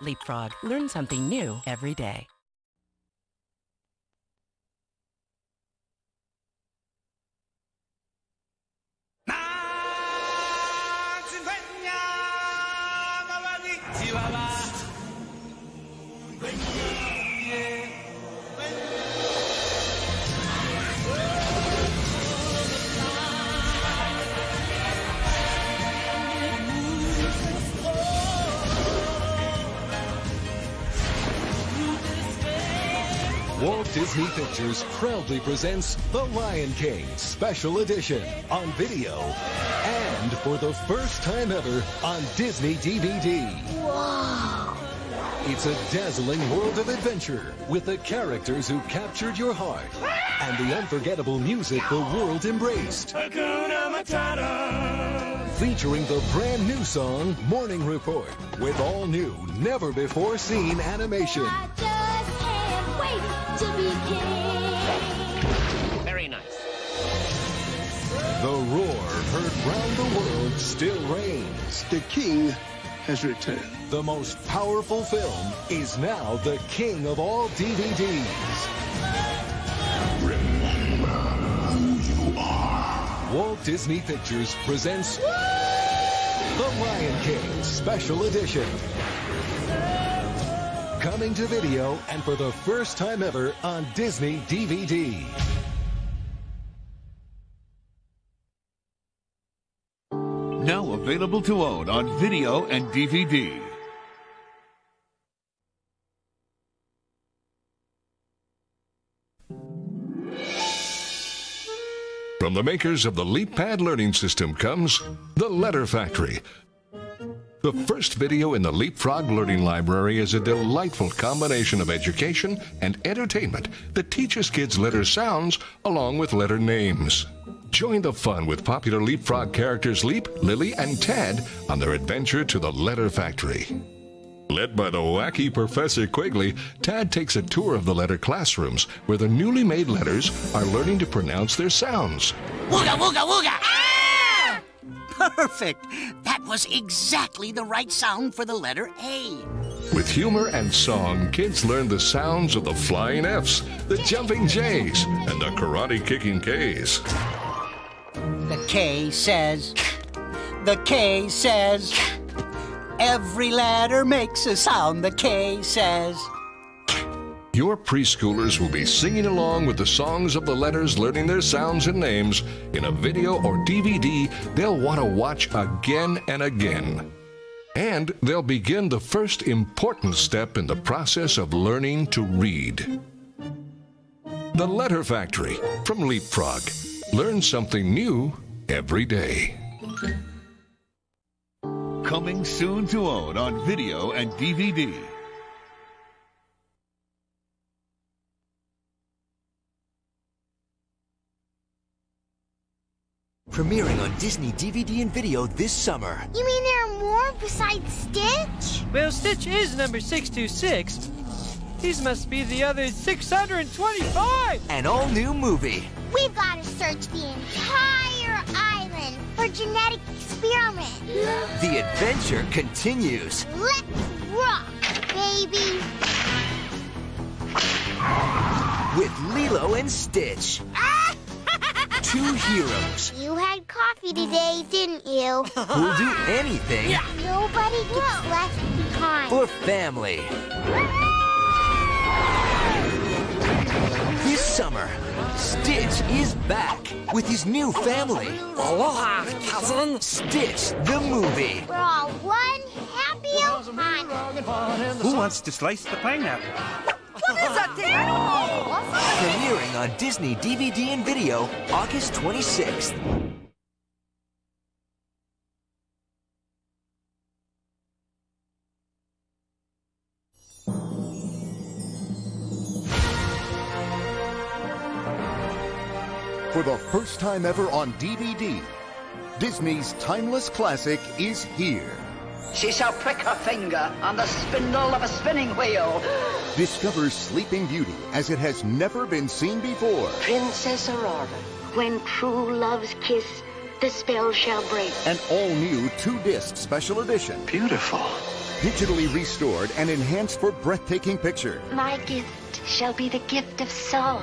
Leapfrog. Learn something new every day. Walt Disney Pictures proudly presents The Lion King Special Edition on video and for the first time ever on Disney DVD. Wow. It's a dazzling world of adventure with the characters who captured your heart and the unforgettable music the world embraced. Hakuna Matata! Featuring the brand new song Morning Report with all new, never before seen animation. To be king. Very nice. The roar heard round the world still reigns. The king has returned. The most powerful film is now the king of all DVDs. Walt Disney Pictures presents The Lion King Special Edition. Coming to video and for the first time ever on Disney DVD. Now available to own on video and DVD. From the makers of the LeapPad learning system comes The Letter Factory. The first video in the Leapfrog Learning Library is a delightful combination of education and entertainment that teaches kids letter sounds along with letter names. Join the fun with popular Leapfrog characters Leap, Lily, and Tad on their adventure to the Letter Factory. Led by the wacky Professor Quigley, Tad takes a tour of the letter classrooms where the newly made letters are learning to pronounce their sounds. Wooga wooga wooga! Ah! Perfect. That was exactly the right sound for the letter A. With humor and song, kids learn the sounds of the flying F's, the jumping J's, and the karate kicking K's. The K says. The K says. Every letter makes a sound, the K says. Your preschoolers will be singing along with the songs of the letters, learning their sounds and names in a video or DVD they'll want to watch again and again. And they'll begin the first important step in the process of learning to read. The Letter Factory from Leapfrog. Learn something new every day. Coming soon to own on video and DVD. Premiering on Disney DVD and video this summer. You mean there are more besides Stitch? Well, Stitch is number 626. These must be the other 625! An all new movie. We've got to search the entire island for genetic experiment. The adventure continues. Let's rock, baby. With Lilo and Stitch. Ah! Two heroes You had coffee today, didn't you? We'll do anything Yeah. Nobody gets left behind. for family. This summer, Stitch is back with his new family. Aloha, cousin! Stitch the movie. We're all one happy ohana. Who wants to slice the pineapple? What is that, Premiering on Disney DVD and video August 26th. For the first time ever on DVD, Disney's timeless classic is here. She shall prick her finger on the spindle of a spinning wheel. Discover Sleeping Beauty as it has never been seen before. Princess Aurora, when true love's kiss, the spell shall break. An all-new two-disc special edition. Beautiful. digitally restored and enhanced for breathtaking picture. My gift shall be the gift of song.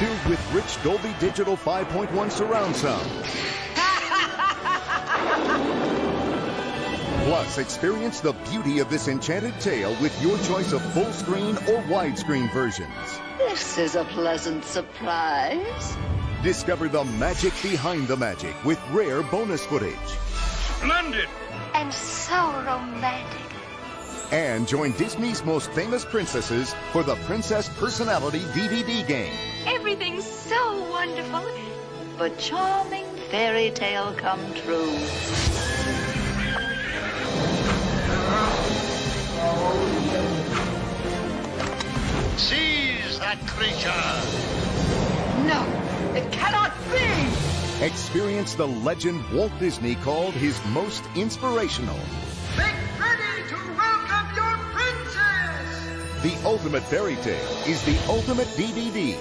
Filled with rich Dolby Digital 5.1 surround sound. Plus, experience the beauty of this enchanted tale with your choice of full screen or widescreen versions. This is a pleasant surprise. Discover the magic behind the magic with rare bonus footage. Splendid! And so romantic. And join Disney's most famous princesses for the Princess Personality DVD game. Everything's so wonderful. The charming fairy tale come true. That creature! No, it cannot be! Experience the legend Walt Disney called his most inspirational. Make ready to welcome your princess! The Ultimate Fairy Tale is the ultimate DVD.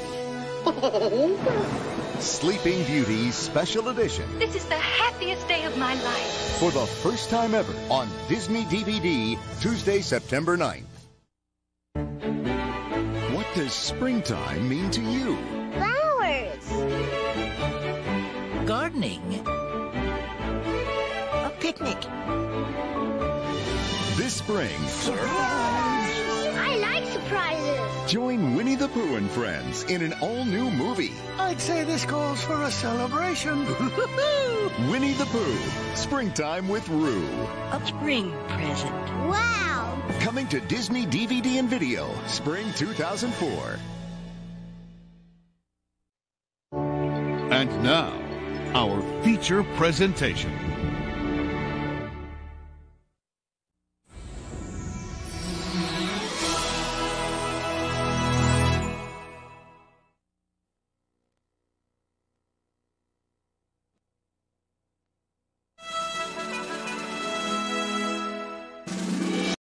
Sleeping Beauty Special Edition. This is the happiest day of my life. For the first time ever on Disney DVD, Tuesday, September 9th. What does springtime mean to you? Flowers. Gardening. A picnic. This spring, I like surprises. join Winnie the Pooh and friends in an all-new movie. I'd say this calls for a celebration. Winnie the Pooh, Springtime with Roo. A spring present. Wow. Coming to Disney DVD and Video, Spring 2004. And now, our feature presentation.